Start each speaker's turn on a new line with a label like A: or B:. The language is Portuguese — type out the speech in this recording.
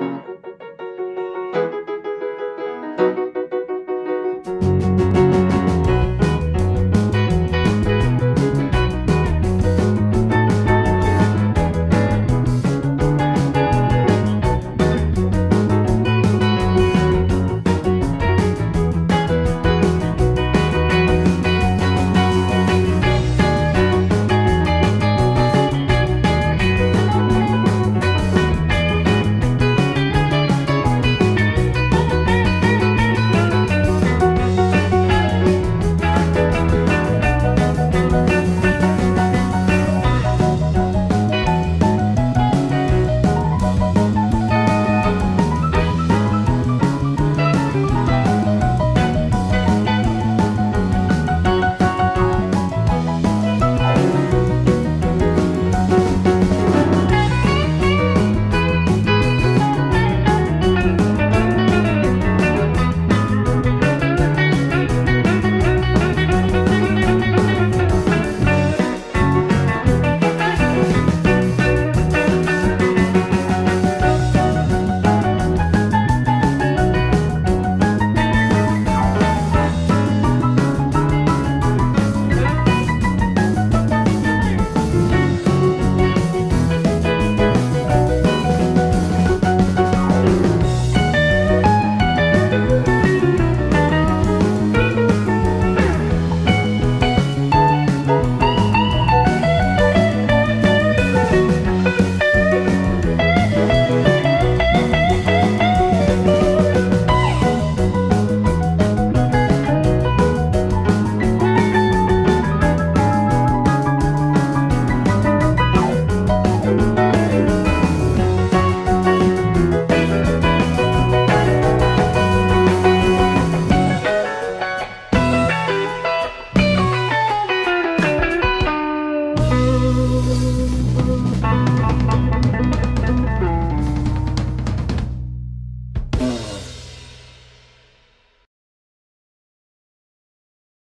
A: Música